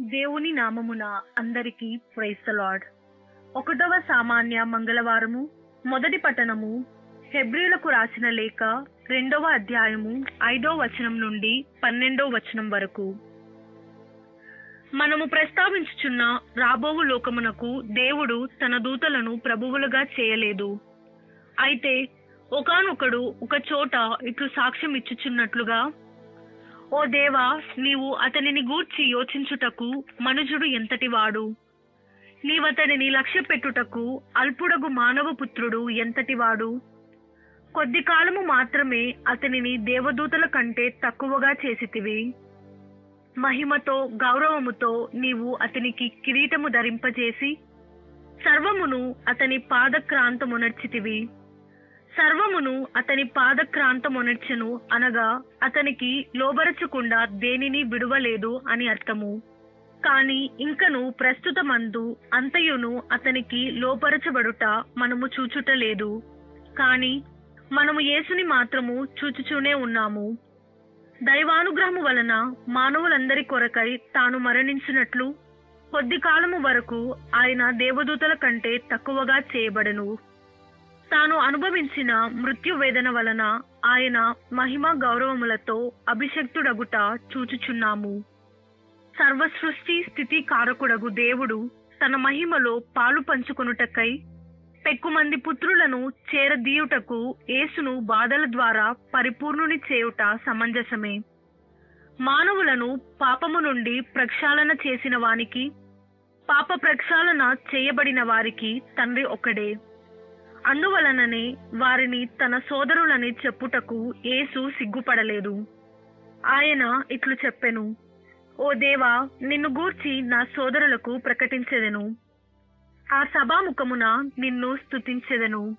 దేవుని నామమున అందరికీ ప్రైస్తలాడ్ ఒకటవ సామాన్య మంగళవారము మొదటి పట్టణము హెబ్రిలకు రాసిన లేఖ రెండవ అధ్యాయము ఐదవ వచనం నుండి పన్నెండవ వచనం వరకు. మనము ప్రస్తావించుచున్న రాబోవు లోకమునకు దేవుడు తన దూతలను ప్రభువులుగా చేయలేదు. అయితే ఒకానొకడు ఒక చోట ఇట్లు సాక్ష్యం ఇచ్చుచున్నట్లుగా ఓ దేవా నీవు అతనిని గూర్చి యోచించుటకు మనుజుడు ఎంతటివాడు? నీవతనిని లక్ష్య పెట్టుటకు అల్పుడగు మానవ పుత్రుడు ఎంతటివాడు? కొద్ది కాలము మాత్రమే అతనిని దేవదూతల కంటే తక్కువగా చేసితివి. మహిమతో గౌరవముతో నీవు అతనికి కిరీటము ధరింపజేసి సర్వమును అతని పాదక్రాంతమునర్చితివి. సర్వమును అతని పాదక్రాంతమునర్చెను అనగా అతనికి లోబరచకుండా దేనిని విడువలేదు అని అర్థము. కాని ఇంకను ప్రస్తుతమందు అంతయును అతనికి లోపరచబడుట మనము చూచుటలేదు. కాని మనము యేసుని మాత్రము చూచుచూనే ఉన్నాము. దైవానుగ్రహము వలన మానవులందరి కొరకై తాను మరణించినట్లు కొద్ది కాలము వరకు ఆయన దేవదూతల కంటే తక్కువగా చేయబడను. తాను అనుభవించిన మృత్యు వేదన వలన ఆయన మహిమ గౌరవములతో అభిషక్తుడగుట చూచుచున్నాము. సర్వ సృష్టి స్థితి కారకుడగు దేవుడు తన మహిమలో పాలు పంచుకొనుటకై పెక్కుమంది పుత్రులను చేరదీయుటకు యేసును బాధల ద్వారా పరిపూర్ణుని చేయుట సమంజసమే. మానవులను పాపము నుండి ప్రక్షాళన చేసిన వానికి పాప ప్రక్షాళన చేయబడిన వారికి తండ్రి ఒకడే అందువలననే వారిని తన సోదరులని చెప్పుటకు యేసు సిగ్గుపడలేదు. ఆయన ఇట్లు చెప్పెను ఓ దేవా నిన్ను గూర్చి నా సోదరులకు ప్రకటించెదను. ఆ సభాముఖమున నిన్ను స్తుతించెదను.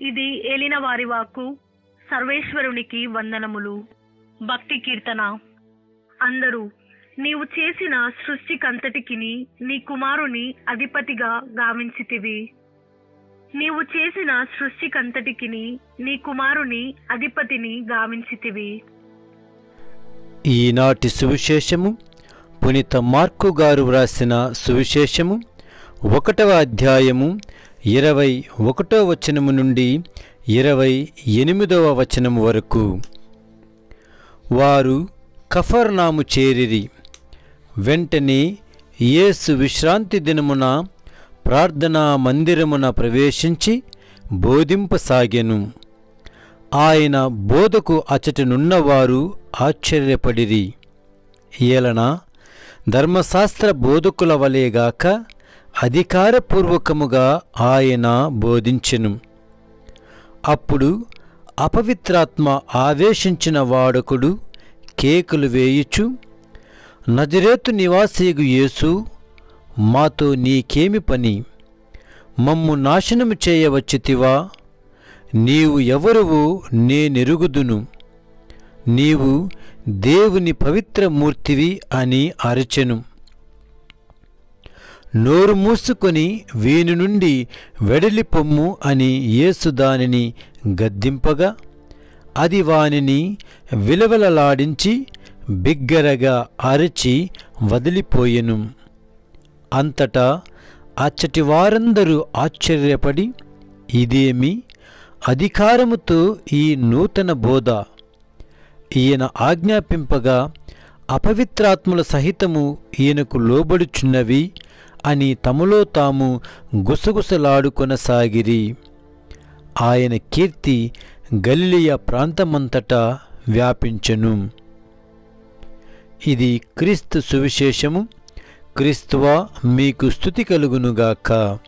ఇది ఏలిన వారి వాక్కు సర్వేశ్వరునికి వందనములు. భక్తి కీర్తన. అందరూ నీవు చేసిన సృష్టికంతటికిని నీ కుమారుని అధిపతిగా గావించితివి. నీవు చేసిన సృష్టికంతటికిని నీ కుమారుని అధిపతిని గావించితివి. ఈనాటి సువిశేషము పునీత మార్కు గారు వ్రాసిన సువిశేషము ఒకటవ అధ్యాయము ఇరవై ఒకటో వచనము నుండి ఇరవై ఎనిమిదవ వచనము వరకు. వారు కఫర్నాము చేరిరి. వెంటనే యేసు విశ్రాంతి దినమున ప్రార్థనా మందిరమున ప్రవేశించి బోధింపసాగెను. ఆయన బోధకు అచటనున్నవారు ఆశ్చర్యపడిరి. ఏలన ధర్మశాస్త్ర బోధకుల వలేగాక అధికారపూర్వకముగా ఆయన బోధించెను. అప్పుడు అపవిత్రాత్మ ఆవేశించిన వాడకుడు కేకులు వేయుచు నజరేతు నివాసీగు యేసు మాతో నీకేమి పని? మమ్ము నాశనము చేయవచ్చితివా? నీవు ఎవరువు నేనెరుగుదును. నీవు దేవుని పవిత్రమూర్తివి అని అరచెను. నోరు మూసుకొని వీని నుండి వెడలి పొమ్ము అని యేసు దానిని గద్దింపగా అది వానిని విలవలలాడించి బిగ్గరగా అరచి వదిలిపోయెను. అంతటా అచ్చటి వారందరూ ఆశ్చర్యపడి ఇదేమి? అధికారముతో ఈ నూతన బోధ? ఈయన ఆజ్ఞాపింపగా అపవిత్రాత్ముల సహితము ఈయనకు లోబడుచున్నవి అని తమలో తాము గుసగుసలాడుకొనసాగిరి. ఆయన కీర్తి గల్లియ ప్రాంతమంతటా వ్యాపించెను. ఇది క్రీస్తు సువిశేషము. క్రీస్తువా మీకు స్థుతి కలుగునుగాక.